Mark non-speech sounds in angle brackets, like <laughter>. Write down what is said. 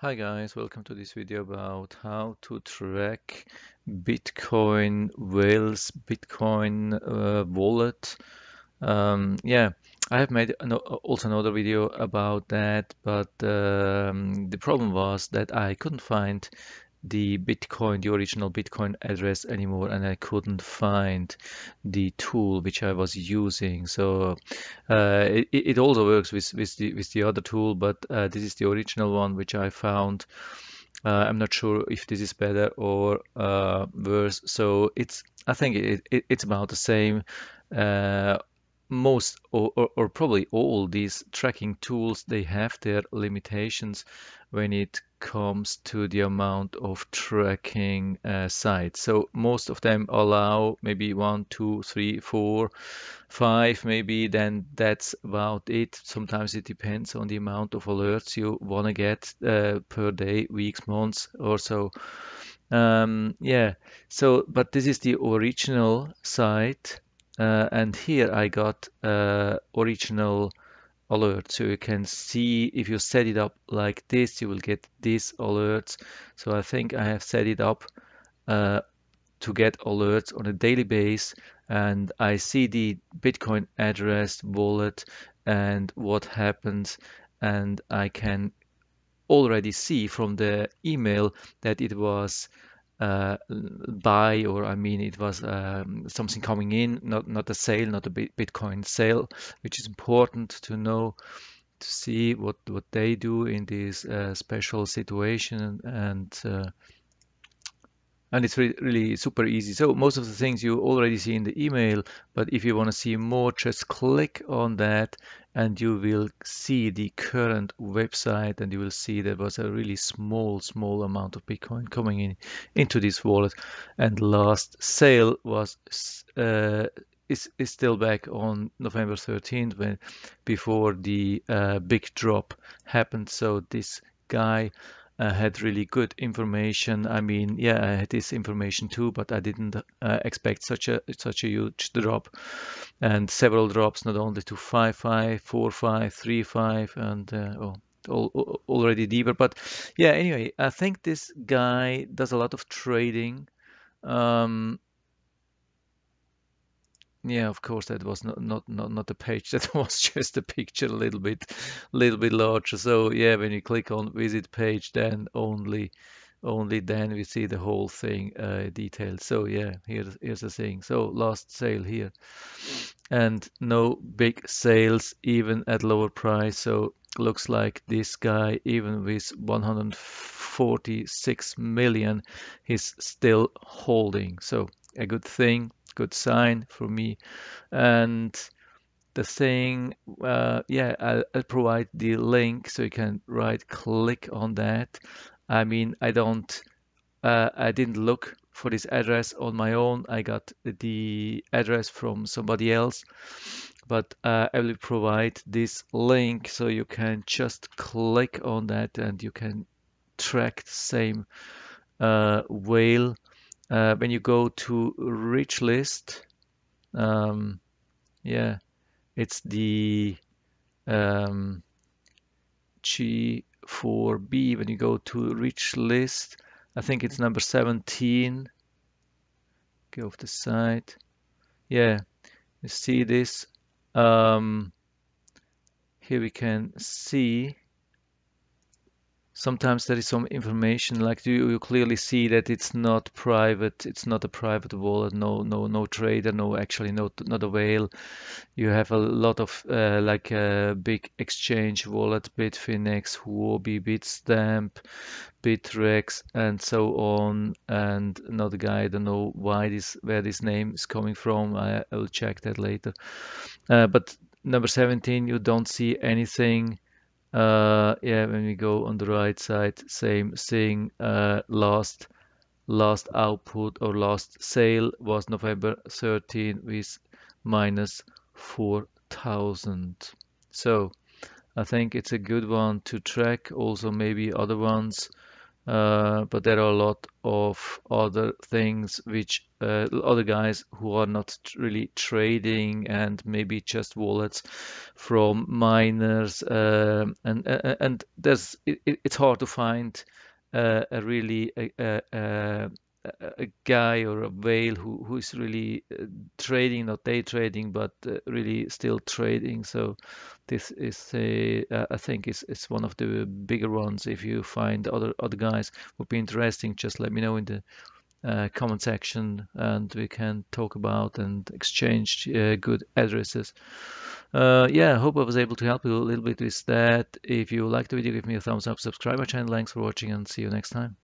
Hi guys, welcome to this video about how to track Bitcoin Whales Bitcoin uh, wallet. Um, yeah, I have made an, also another video about that, but um, the problem was that I couldn't find the Bitcoin, the original Bitcoin address anymore, and I couldn't find the tool which I was using. So uh, it, it, also works with with the with the other tool, but uh, this is the original one which I found. Uh, I'm not sure if this is better or uh, worse. So it's I think it, it, it's about the same. Uh, most or, or, or, probably all these tracking tools they have their limitations when it comes to the amount of tracking uh, sites. So most of them allow maybe one two three four five maybe then that's about it. Sometimes it depends on the amount of alerts you want to get uh, per day weeks months or so. Um, yeah so but this is the original site uh, and here I got uh, original alert so you can see if you set it up like this you will get these alerts. So I think I have set it up uh, to get alerts on a daily base and I see the Bitcoin address wallet and what happens and I can already see from the email that it was uh, buy or I mean it was um, something coming in, not not a sale, not a Bitcoin sale, which is important to know to see what what they do in this uh, special situation and uh, and it's really, really super easy. So most of the things you already see in the email, but if you want to see more, just click on that and you will see the current website and you will see there was a really small, small amount of Bitcoin coming in into this wallet. And last sale was uh, is, is still back on November 13th when before the uh, big drop happened. So this guy uh, had really good information. I mean, yeah, I had this information too, but I didn't uh, expect such a such a huge drop, and several drops, not only to five five, four five, three five, and oh, all, already deeper. But yeah, anyway, I think this guy does a lot of trading. Um, yeah, of course, that was not not not not a page. <laughs> That was just a picture, a little bit, little bit larger. So yeah, when you click on visit page, then only, only then we see the whole thing uh, detailed. So yeah, here's here's the thing. So last sale here, and no big sales even at lower price. So looks like this guy, even with 146 million, he's still holding. So a good thing good sign for me. And the thing, uh, yeah, I'll, I'll, provide the link so you can right click on that. I mean, I don't, uh, I didn't look for this address on my own. I got the address from somebody else, but uh, I will provide this link so you can just click on that and you can track the same uh, whale uh, when you go to rich list um, yeah it's the um, G4B when you go to rich list I think it's number 17 go off the side yeah you see this um, here we can see sometimes there is some information like you, you clearly see that it's not private it's not a private wallet no no no trader no actually no not a whale. You have a lot of uh, like a big exchange wallet bitfinex huobi bitstamp Bittrex and so on. And another guy i don't know why this where this name is coming from i, I will check that later. Uh, but number 17 you don't see anything uh, yeah, when we go on the right side, same thing. Uh, last last output or last sale was November 13 with minus 4,000. So I think it's a good one to track. Also, maybe other ones uh, but there are a lot of other things which uh, other guys who are not really trading and maybe just wallets from miners um, and and there's it, it's hard to find uh, a really a, a, a guy or a whale who, who is really uh, trading, not day trading, but uh, really still trading. So this is a, uh, I think it's, it's one of the bigger ones. If you find other other guys would be interesting, just let me know in the uh, comment section and we can talk about and exchange uh, good addresses. Uh, yeah, I hope I was able to help you a little bit with that. If you liked the video, give me a thumbs up, subscribe my channel. Thanks for watching and see you next time.